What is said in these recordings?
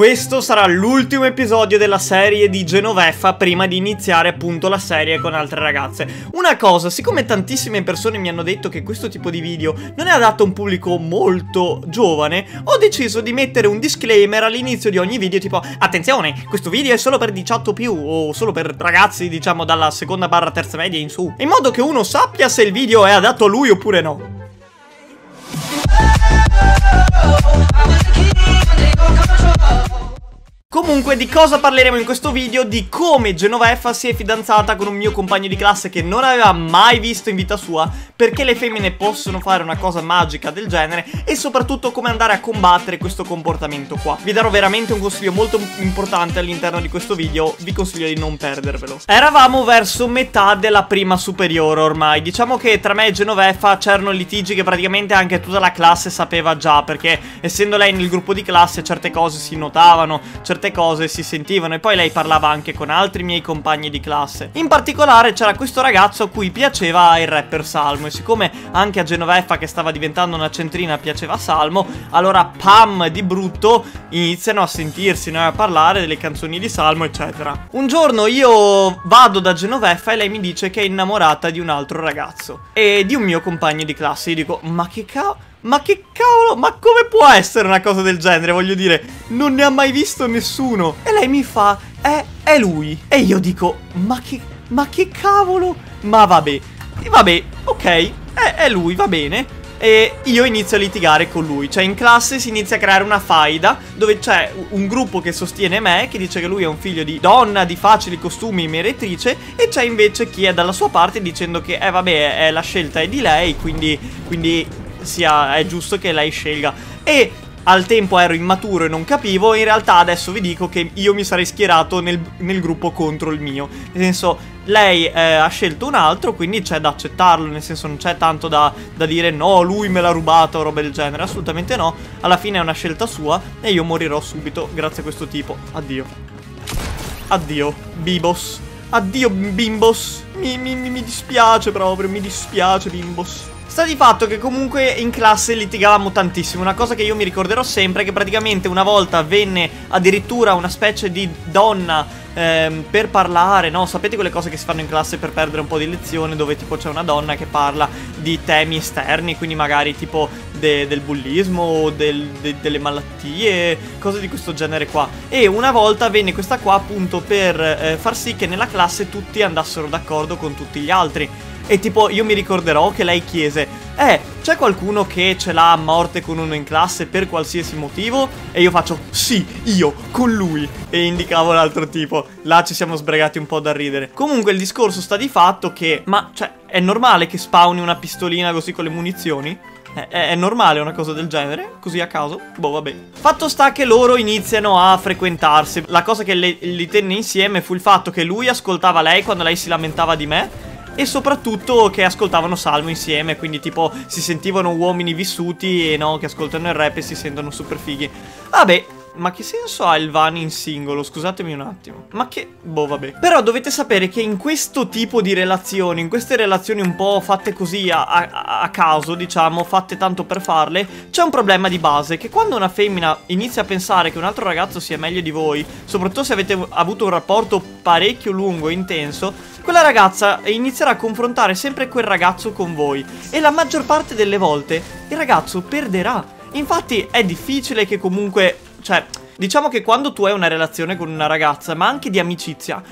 Questo sarà l'ultimo episodio della serie di Genoveffa prima di iniziare appunto la serie con altre ragazze. Una cosa, siccome tantissime persone mi hanno detto che questo tipo di video non è adatto a un pubblico molto giovane, ho deciso di mettere un disclaimer all'inizio di ogni video tipo Attenzione, questo video è solo per 18 più o solo per ragazzi diciamo dalla seconda barra terza media in su, in modo che uno sappia se il video è adatto a lui oppure no. Oh. Comunque di cosa parleremo in questo video? Di come Genoveffa si è fidanzata con un mio compagno di classe che non aveva mai visto in vita sua Perché le femmine possono fare una cosa magica del genere E soprattutto come andare a combattere questo comportamento qua. Vi darò veramente un consiglio molto importante all'interno di questo video Vi consiglio di non perdervelo. Eravamo verso metà della prima superiore ormai. Diciamo che tra me e Genoveffa c'erano litigi che praticamente anche tutta la classe sapeva già Perché essendo lei nel gruppo di classe certe cose si notavano Certe certe cose si sentivano e poi lei parlava anche con altri miei compagni di classe. In particolare c'era questo ragazzo a cui piaceva il rapper Salmo e siccome anche a Genoveffa che stava diventando una centrina piaceva Salmo, allora Pam di brutto iniziano a sentirsi, a parlare delle canzoni di Salmo eccetera. Un giorno io vado da Genoveffa e lei mi dice che è innamorata di un altro ragazzo e di un mio compagno di classe. Io dico ma che cavolo... Ma che cavolo, ma come può essere una cosa del genere, voglio dire, non ne ha mai visto nessuno. E lei mi fa, è, è lui. E io dico, ma che, ma che cavolo? Ma vabbè, vabbè, ok, è, è lui, va bene. E io inizio a litigare con lui Cioè in classe si inizia a creare una faida Dove c'è un gruppo che sostiene me Che dice che lui è un figlio di donna Di facili costumi, meretrice E c'è invece chi è dalla sua parte dicendo che Eh vabbè, è, la scelta è di lei Quindi, quindi sia, è giusto che lei scelga. E al tempo ero immaturo e non capivo, in realtà adesso vi dico che io mi sarei schierato nel, nel gruppo contro il mio. Nel senso, lei eh, ha scelto un altro, quindi c'è da accettarlo, nel senso non c'è tanto da, da, dire no, lui me l'ha rubato o roba del genere, assolutamente no. Alla fine è una scelta sua e io morirò subito grazie a questo tipo. Addio. Addio, Bibos. Addio, Bimbos. Mi, mi, mi dispiace proprio, mi dispiace, Bimbos. Sta di fatto che comunque in classe litigavamo tantissimo Una cosa che io mi ricorderò sempre è che praticamente una volta venne addirittura una specie di donna ehm, per parlare, no? Sapete quelle cose che si fanno in classe per perdere un po' di lezione Dove tipo c'è una donna che parla di temi esterni Quindi magari tipo de del bullismo, del, de delle malattie, cose di questo genere qua E una volta venne questa qua appunto per eh, far sì che nella classe tutti andassero d'accordo con tutti gli altri e tipo io mi ricorderò che lei chiese Eh, c'è qualcuno che ce l'ha a morte con uno in classe per qualsiasi motivo? E io faccio Sì, io, con lui E indicavo l'altro tipo Là ci siamo sbregati un po' da ridere Comunque il discorso sta di fatto che Ma, cioè, è normale che spawni una pistolina così con le munizioni? È, è, normale una cosa del genere? Così a caso? Boh, vabbè. Fatto sta che loro iniziano a frequentarsi. La cosa che le, li tenne insieme fu il fatto che lui ascoltava lei quando lei si lamentava di me e soprattutto che ascoltavano Salmo insieme, quindi tipo si sentivano uomini vissuti e no, che ascoltano il rap e si sentono super fighi. Vabbè, ma che senso ha il van in singolo? Scusatemi un attimo. Ma che... Boh, vabbè. Però dovete sapere che in questo tipo di relazioni, in queste relazioni un po' fatte così a, a, a caso, diciamo, fatte tanto per farle, c'è un problema di base, che quando una femmina inizia a pensare che un altro ragazzo sia meglio di voi, soprattutto se avete avuto un rapporto parecchio lungo e intenso, quella ragazza inizierà a confrontare sempre quel ragazzo con voi. E la maggior parte delle volte il ragazzo perderà. Infatti è difficile che comunque cioè, diciamo che quando tu hai una relazione con una ragazza, ma anche di amicizia,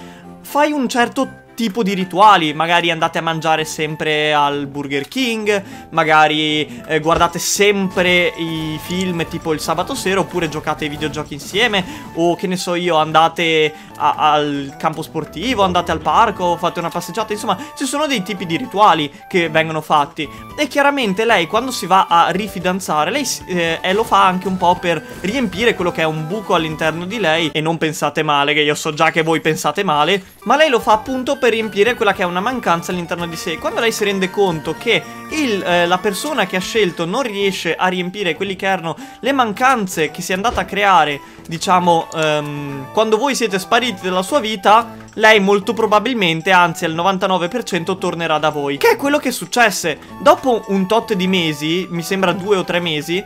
fai un certo tipo di rituali, magari andate a mangiare sempre al Burger King, magari eh, guardate sempre i film tipo il sabato sera oppure giocate ai videogiochi insieme o che ne so io andate a, al campo sportivo, andate al parco, fate una passeggiata, insomma ci sono dei tipi di rituali che vengono fatti. E chiaramente lei quando si va a rifidanzare lei eh, lo fa anche un po' per riempire quello che è un buco all'interno di lei. E non pensate male che io so già che voi pensate male ma lei lo fa appunto per riempire quella che è una mancanza all'interno di sé. Quando lei si rende conto che il, eh, la persona che ha scelto non riesce a riempire quelli che erano le mancanze che si è andata a creare, diciamo, um, quando voi siete spariti dalla sua vita, lei molto probabilmente, anzi al 99% tornerà da voi. Che è quello che successe. Dopo un tot di mesi, mi sembra due o tre mesi,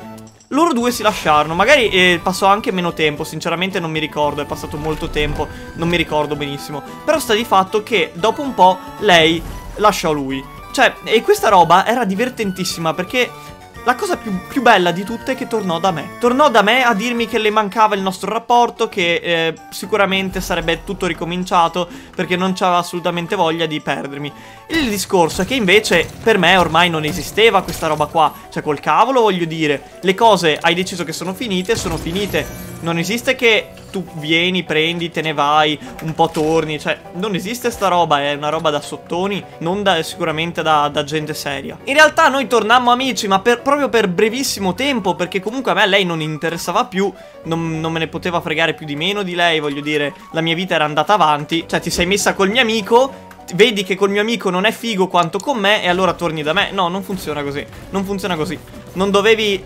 loro due si lasciarono. Magari eh, passò anche meno tempo, sinceramente non mi ricordo, è passato molto tempo, non mi ricordo benissimo. Però sta di fatto che dopo un po' lei lasciò lui. Cioè, e questa roba era divertentissima perché la cosa più, più, bella di tutte è che tornò da me. Tornò da me a dirmi che le mancava il nostro rapporto, che eh, sicuramente sarebbe tutto ricominciato perché non c'aveva assolutamente voglia di perdermi. Il discorso è che invece per me ormai non esisteva questa roba qua. Cioè col cavolo voglio dire, le cose hai deciso che sono finite, sono finite. Non esiste che tu vieni, prendi, te ne vai, un po' torni, cioè non esiste sta roba, è una roba da sottoni, non da, sicuramente da, da, gente seria. In realtà noi tornammo amici, ma per, proprio per brevissimo tempo, perché comunque a me lei non interessava più, non, non me ne poteva fregare più di meno di lei, voglio dire, la mia vita era andata avanti, cioè ti sei messa col mio amico, vedi che col mio amico non è figo quanto con me e allora torni da me. No, non funziona così. Non funziona così. Non dovevi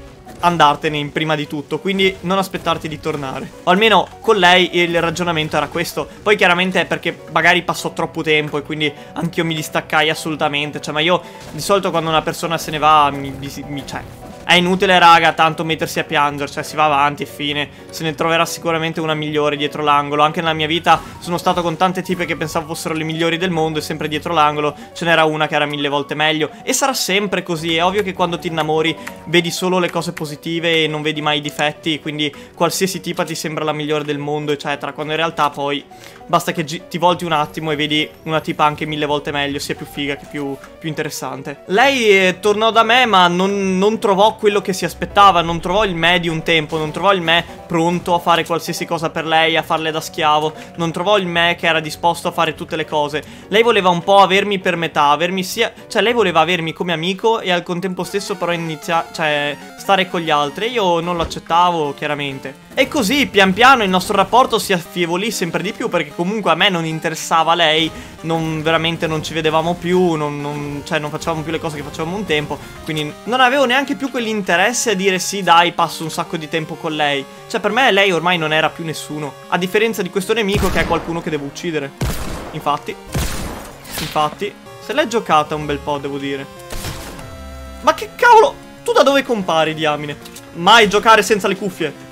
andartene in prima di tutto, quindi non aspettarti di tornare. O almeno con lei il ragionamento era questo. Poi chiaramente è perché magari passò troppo tempo e quindi anch'io mi distaccai assolutamente. Cioè, ma io di solito quando una persona se ne va mi, mi cioè, è inutile raga tanto mettersi a piangere Cioè si va avanti e fine. Se ne troverà sicuramente una migliore dietro l'angolo. Anche nella mia vita sono stato con tante tipe che pensavo fossero le migliori del mondo E sempre dietro l'angolo ce n'era una che era mille volte meglio. E sarà sempre così. È ovvio che quando ti innamori vedi solo le cose positive E non vedi mai i difetti Quindi qualsiasi tipa ti sembra la migliore del mondo eccetera. Quando in realtà poi basta che ti volti un attimo e vedi una tipa anche mille volte meglio Sia più figa che più, più interessante. Lei eh, tornò da me ma non, non trovò quello che si aspettava, non trovò il me di un tempo, non trovò il me pronto a fare qualsiasi cosa per lei, a farle da schiavo, non trovò il me che era disposto a fare tutte le cose. Lei voleva un po' avermi per metà, avermi sia... cioè lei voleva avermi come amico e al contempo stesso però iniziare, cioè stare con gli altri. Io non lo accettavo, chiaramente. E così pian piano il nostro rapporto si affievolì sempre di più perché comunque a me non interessava lei, non, veramente non ci vedevamo più, non, non, cioè non facevamo più le cose che facevamo un tempo, quindi non avevo neanche più quell'interesse a dire sì dai passo un sacco di tempo con lei. Cioè per me lei ormai non era più nessuno, a differenza di questo nemico che è qualcuno che devo uccidere. Infatti, infatti, se l'è giocata un bel po' devo dire. Ma che cavolo, tu da dove compari diamine? Mai giocare senza le cuffie.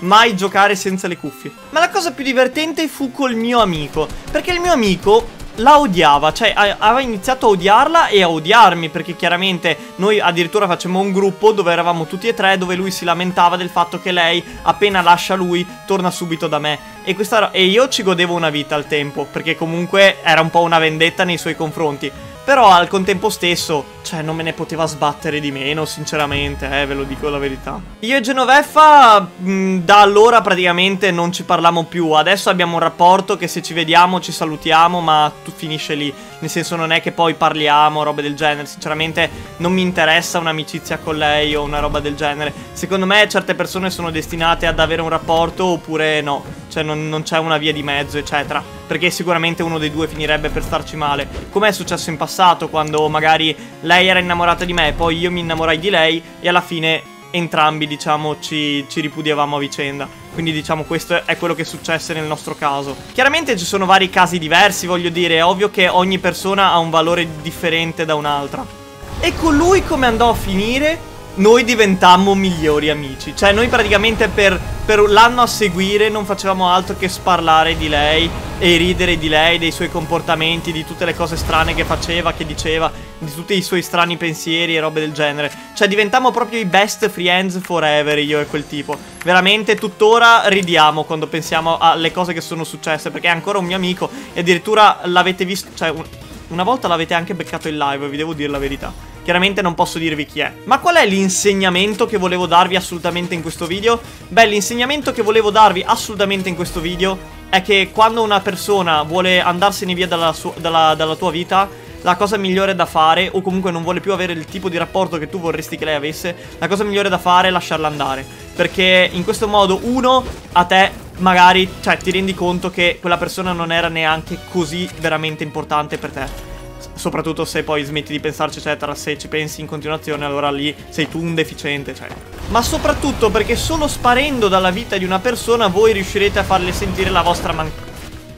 Mai giocare senza le cuffie. Ma la cosa più divertente fu col mio amico, perché il mio amico la odiava, cioè aveva iniziato a odiarla e a odiarmi perché chiaramente noi addirittura facciamo un gruppo dove eravamo tutti e tre dove lui si lamentava del fatto che lei appena lascia lui torna subito da me e, questa, e io ci godevo una vita al tempo perché comunque era un po' una vendetta nei suoi confronti però al contempo stesso, cioè, non me ne poteva sbattere di meno, sinceramente, eh, ve lo dico la verità. Io e Genoveffa, mh, da allora praticamente non ci parliamo più. Adesso abbiamo un rapporto che se ci vediamo ci salutiamo, ma finisce lì. Nel senso non è che poi parliamo, robe del genere. Sinceramente non mi interessa un'amicizia con lei o una roba del genere. Secondo me certe persone sono destinate ad avere un rapporto oppure no. Cioè non, non c'è una via di mezzo, eccetera. Perché sicuramente uno dei due finirebbe per starci male. Come è successo in passato, quando magari lei era innamorata di me, poi io mi innamorai di lei e alla fine entrambi, diciamo, ci, ci, ripudiavamo a vicenda. Quindi, diciamo, questo è quello che successe nel nostro caso. Chiaramente ci sono vari casi diversi, voglio dire, è ovvio che ogni persona ha un valore differente da un'altra. E con lui come andò a finire? noi diventammo migliori amici. Cioè, noi praticamente per, per l'anno a seguire non facevamo altro che sparlare di lei e ridere di lei, dei suoi comportamenti, di tutte le cose strane che faceva, che diceva, di tutti i suoi strani pensieri e robe del genere. Cioè, diventammo proprio i best friends forever, io e quel tipo. Veramente, tuttora ridiamo quando pensiamo alle cose che sono successe, perché è ancora un mio amico e addirittura l'avete visto, cioè, una volta l'avete anche beccato in live, vi devo dire la verità. Chiaramente non posso dirvi chi è. Ma qual è l'insegnamento che volevo darvi assolutamente in questo video? Beh, l'insegnamento che volevo darvi assolutamente in questo video è che quando una persona vuole andarsene via dalla, dalla, dalla tua vita la cosa migliore da fare, o comunque non vuole più avere il tipo di rapporto che tu vorresti che lei avesse, la cosa migliore da fare è lasciarla andare. Perché in questo modo, uno, a te magari, cioè, ti rendi conto che quella persona non era neanche così veramente importante per te. Soprattutto se poi smetti di pensarci, eccetera. Se ci pensi in continuazione, allora lì sei tu un deficiente, cioè. Ma soprattutto perché solo sparendo dalla vita di una persona voi riuscirete a farle sentire la vostra mancanza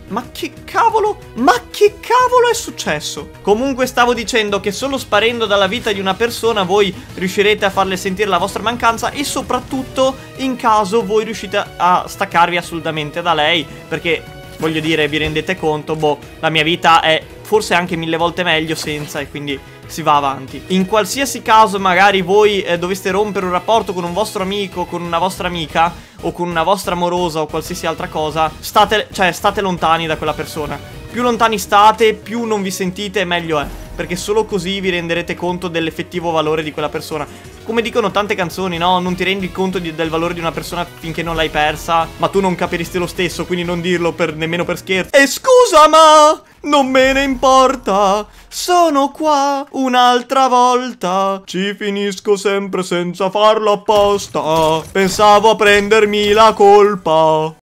Ma che cavolo? Ma che cavolo è successo? Comunque stavo dicendo che solo sparendo dalla vita di una persona voi riuscirete a farle sentire la vostra mancanza e soprattutto in caso voi riuscite a staccarvi assolutamente da lei perché voglio dire vi rendete conto, boh, la mia vita è forse anche mille volte meglio senza e quindi si va avanti. In qualsiasi caso magari voi eh, doveste rompere un rapporto con un vostro amico, con una vostra amica o con una vostra amorosa o qualsiasi altra cosa, state, cioè, state lontani da quella persona. Più lontani state, più non vi sentite, meglio è. Perché solo così vi renderete conto dell'effettivo valore di quella persona. Come dicono tante canzoni, no? Non ti rendi conto di, del valore di una persona finché non l'hai persa, ma tu non capiresti lo stesso, quindi non dirlo per, nemmeno per scherzo. E scusa, ma non me ne importa. Sono qua un'altra volta. Ci finisco sempre senza farlo apposta. Pensavo a prendermi la colpa.